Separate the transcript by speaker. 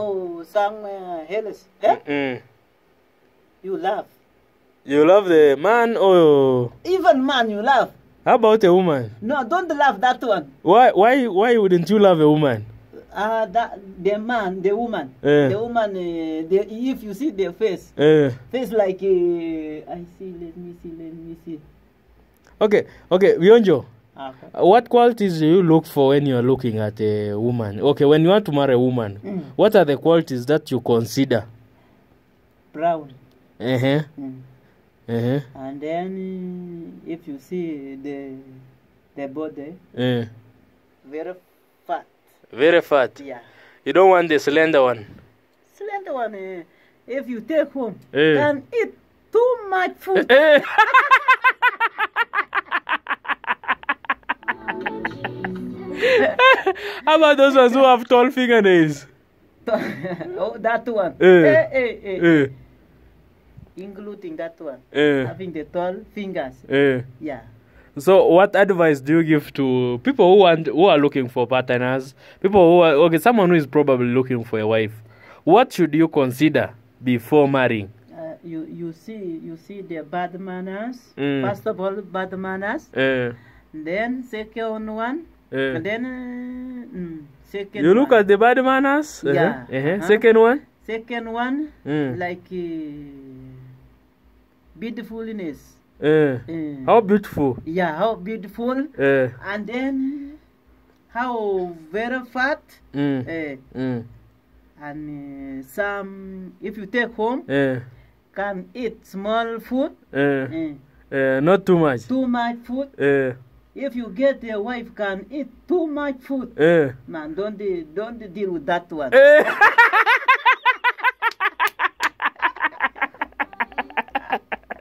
Speaker 1: Oh, some uh. Eh?
Speaker 2: Mm.
Speaker 1: You love.
Speaker 2: You love the man or
Speaker 1: Even man, you love.
Speaker 2: how about a woman?
Speaker 1: No, don't love that one.
Speaker 2: Why why why wouldn't you love a woman?
Speaker 1: Uh, that the man, the woman,
Speaker 2: Eh.
Speaker 1: the woman. Uh, the, if you see their face,
Speaker 2: Uh,
Speaker 1: face like uh, I see. Let me see. Let me see.
Speaker 2: okay, okay, Byonjo.
Speaker 1: Okay.
Speaker 2: What qualities do you look for when you are looking at a woman? Okay, when you want to marry a woman,
Speaker 1: Mm.
Speaker 2: what are the qualities that you consider?
Speaker 1: Brown.
Speaker 2: Uh-huh.
Speaker 1: Mm.
Speaker 2: Uh-huh.
Speaker 1: And then uh, if you see the the body,
Speaker 2: Uh,
Speaker 1: very fat.
Speaker 2: very fat.
Speaker 1: Yeah.
Speaker 2: You don't want the slender one.
Speaker 1: Slender one. Uh, if you take home,
Speaker 2: Eh.
Speaker 1: can eat too much food.
Speaker 2: How about those ones who have tall fingernails?
Speaker 1: oh, that one.
Speaker 2: Eh.
Speaker 1: Eh, eh, eh.
Speaker 2: Eh.
Speaker 1: Including that one.
Speaker 2: Eh.
Speaker 1: Having the tall fingers.
Speaker 2: Eh.
Speaker 1: Yeah.
Speaker 2: So, what advice do you give to people who want who are looking for partners? People who are okay, someone who is probably looking for a wife. What should you consider before marrying?
Speaker 1: Uh, you you see you see the bad manners.
Speaker 2: Mm.
Speaker 1: First of all, bad manners.
Speaker 2: Uh,
Speaker 1: Then second one.
Speaker 2: uh,
Speaker 1: then uh, mm, second.
Speaker 2: you look
Speaker 1: one.
Speaker 2: at the bad manners.
Speaker 1: Yeah,
Speaker 2: uh-huh.
Speaker 1: uh-huh.
Speaker 2: Second one.
Speaker 1: second one
Speaker 2: Mm.
Speaker 1: like uh, beautifulness.
Speaker 2: Uh,
Speaker 1: Uh,
Speaker 2: how beautiful.
Speaker 1: Yeah, how beautiful.
Speaker 2: Uh,
Speaker 1: And then how very fat.
Speaker 2: mm,
Speaker 1: Uh, and uh, some if you take home
Speaker 2: uh,
Speaker 1: can eat small food
Speaker 2: uh,
Speaker 1: uh,
Speaker 2: uh, not too much.
Speaker 1: too much food
Speaker 2: Uh,
Speaker 1: if you get a wife can eat too much food
Speaker 2: uh.
Speaker 1: man don't don't deal with that one
Speaker 2: Eh.